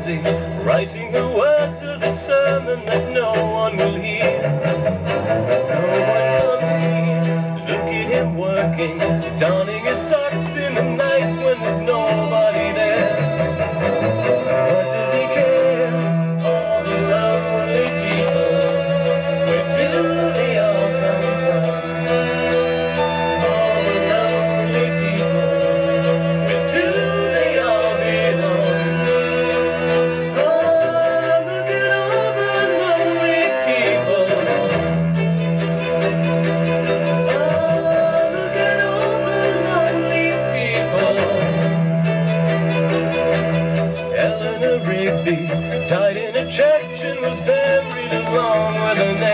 painting, writing the words of this sermon that no one will hear. No one comes here, look at him working, darning be tied in a church and was buried along with an